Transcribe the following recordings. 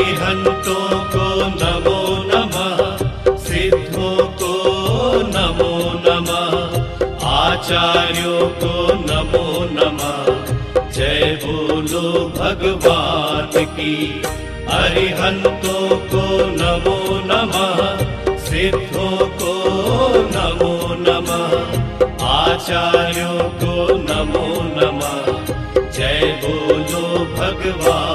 अरिहंतों को नमो नमः, सिद्धों को नमो नमः, आचार्यों को नमो नमः। जय बोलो भगवान की अरिहंतों को नमो नमः, सिद्धों को नमो नमः, आचार्यों को नमो नमः। जय बोलो भगवान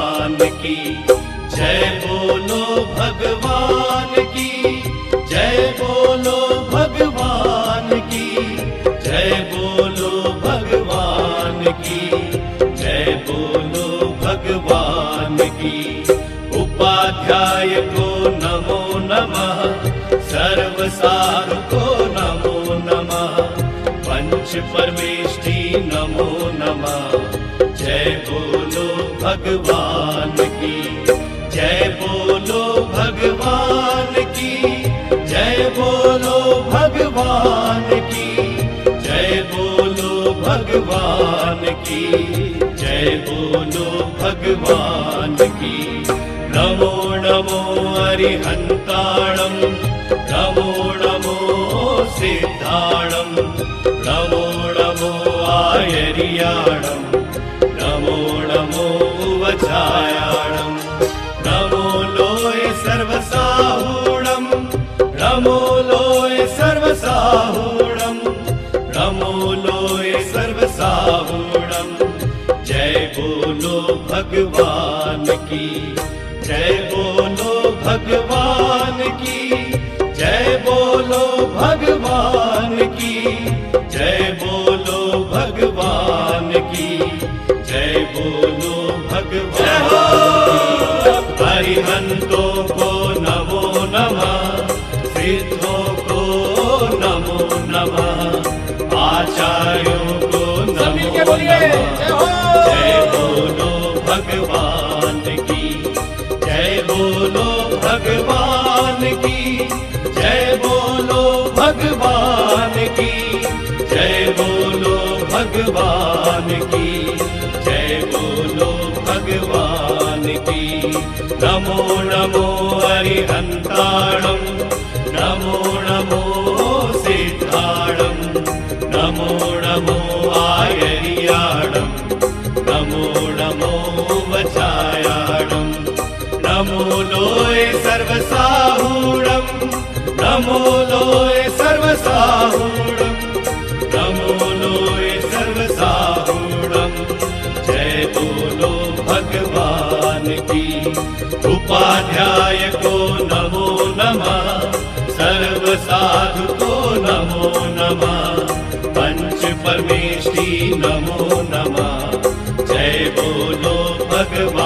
बोलो भगवान की, जय बोलो भगवान की, जय बोलो भगवान की। उपाध्याय को नमो नमः सर्वसार को नमो नमः, पंच परमेष्टि नमो नमः, जय बोलो भगवान की, जय भगवान की। जय बोलो भगवान की। नमो नमो अरिहन्ताणम् नमो नमो सिद्धाणम्। नमो नमो आयर्याणम्। नमो नमो नमो लोय सर्वसाहूणम् लोय सर्वसाहूणम् जय बोलो भगवान की। जय बोलो भगवान की। जय बोलो भगवान की। जय बोलो भगवान की। जय बोलो बोलो भगवान की, जय बोलो भगवान की, जय बोलो भगवान की, जय बोलो भगवान की। नमो नमो हरिहन्ताणम् नमो नमो सिद्धाणम् नमो नमो आयर्याणम् नमो नमो वचायाणम् नमो लोय सर्वसाहूणम् नमो लोय सर्वसाहूणम् नमो लोय सर्वसाहूणम् जय बोलो भगवान की। उपाध्याय को नमो नमः। सर्वसाधु को नमो नमः। पंच परमेष्टि नमो नमः। जय बोलो भगवान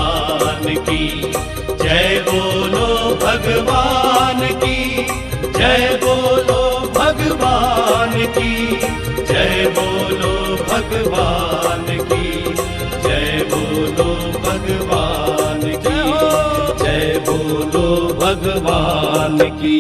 भगवान की। जय बोलो भगवान की। जय बोलो भगवान की। जय बोलो भगवान की। जय बोलो भगवान की।